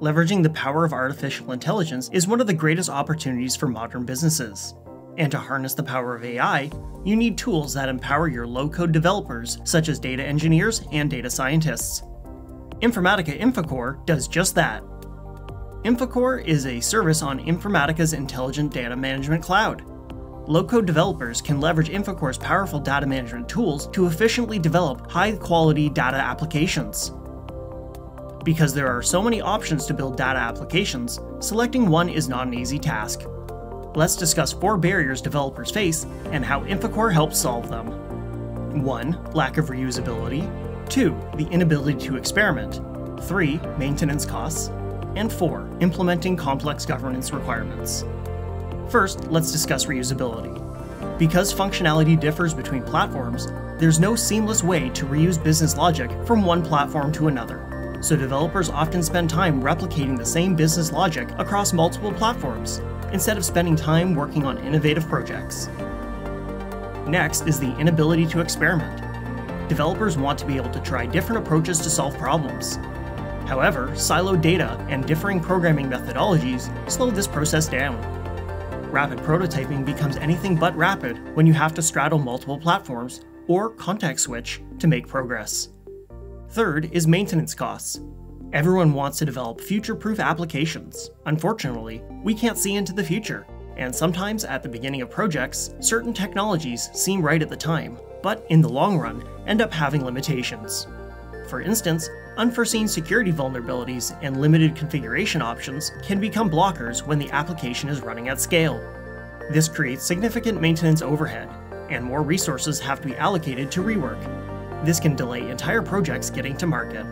leveraging the power of artificial intelligence is one of the greatest opportunities for modern businesses. And to harness the power of AI, you need tools that empower your low code developers, such as data engineers and data scientists. Informatica INFACore does just that. INFACore is a service on Informatica's Intelligent Data Management Cloud. Low code developers can leverage INFACore's powerful data management tools to efficiently develop high quality data applications. Because there are so many options to build data applications, selecting one is not an easy task. Let's discuss four barriers developers face and how INFACore helps solve them. 1. Lack of reusability. 2. The inability to experiment. 3. Maintenance costs. And 4. Implementing complex governance requirements. First, let's discuss reusability. Because functionality differs between platforms, there's no seamless way to reuse business logic from one platform to another so developers often spend time replicating the same business logic across multiple platforms, instead of spending time working on innovative projects. Next is the inability to experiment. Developers want to be able to try different approaches to solve problems. However, siloed data and differing programming methodologies slow this process down. Rapid prototyping becomes anything but rapid when you have to straddle multiple platforms or context switch to make progress. Third is maintenance costs. Everyone wants to develop future-proof applications. Unfortunately, we can't see into the future, and sometimes at the beginning of projects, certain technologies seem right at the time, but in the long run, end up having limitations. For instance, unforeseen security vulnerabilities and limited configuration options can become blockers when the application is running at scale. This creates significant maintenance overhead, and more resources have to be allocated to rework, this can delay entire projects getting to market.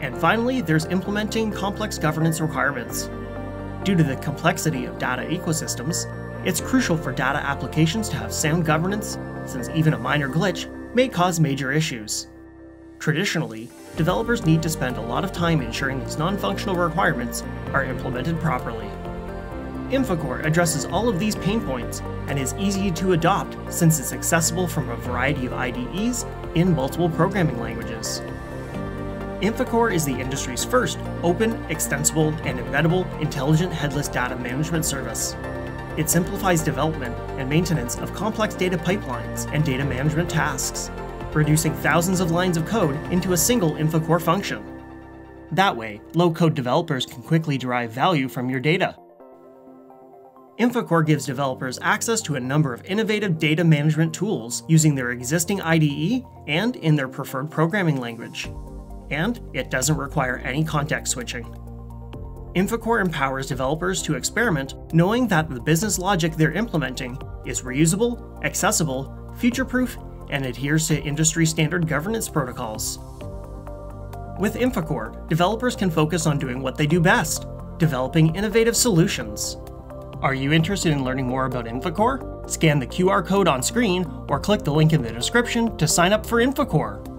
And finally, there's implementing complex governance requirements. Due to the complexity of data ecosystems, it's crucial for data applications to have sound governance, since even a minor glitch may cause major issues. Traditionally, developers need to spend a lot of time ensuring these non-functional requirements are implemented properly. INFACore addresses all of these pain points and is easy to adopt since it's accessible from a variety of IDEs in multiple programming languages. INFACore is the industry's first open, extensible, and embeddable intelligent headless data management service. It simplifies development and maintenance of complex data pipelines and data management tasks, reducing thousands of lines of code into a single INFACore function. That way, low-code developers can quickly derive value from your data, INFACore gives developers access to a number of innovative data management tools using their existing IDE and in their preferred programming language. And it doesn't require any context switching. INFACore empowers developers to experiment knowing that the business logic they're implementing is reusable, accessible, future-proof, and adheres to industry standard governance protocols. With INFACore, developers can focus on doing what they do best, developing innovative solutions. Are you interested in learning more about INFACore? Scan the QR code on screen or click the link in the description to sign up for INFACore.